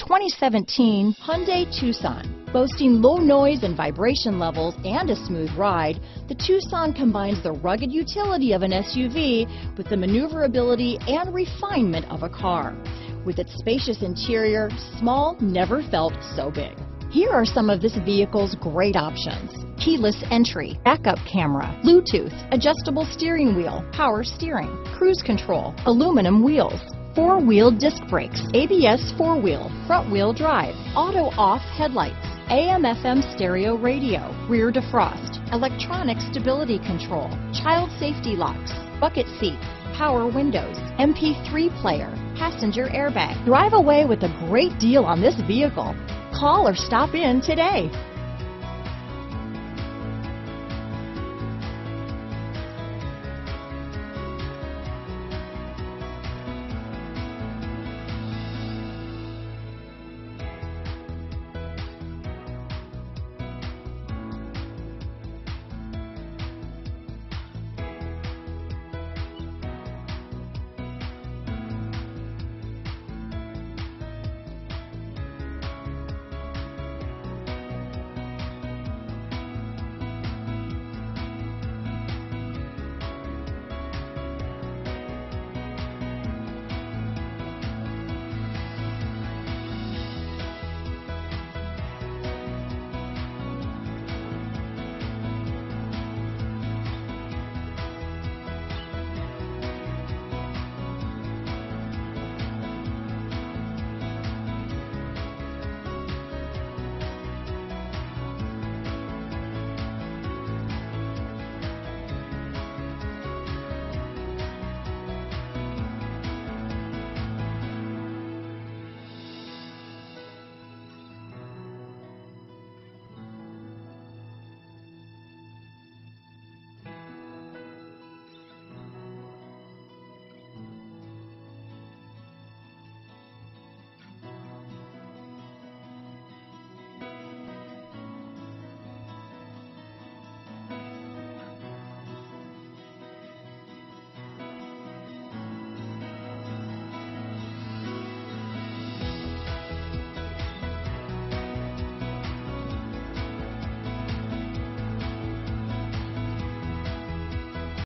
2017 Hyundai Tucson. Boasting low noise and vibration levels and a smooth ride, the Tucson combines the rugged utility of an SUV with the maneuverability and refinement of a car. With its spacious interior, small never felt so big. Here are some of this vehicle's great options. Keyless entry, backup camera, Bluetooth, adjustable steering wheel, power steering, cruise control, aluminum wheels, four-wheel disc brakes, ABS four-wheel, front-wheel drive, auto-off headlights, AM FM stereo radio, rear defrost, electronic stability control, child safety locks, bucket seats, power windows, MP3 player, passenger airbag. Drive away with a great deal on this vehicle. Call or stop in today.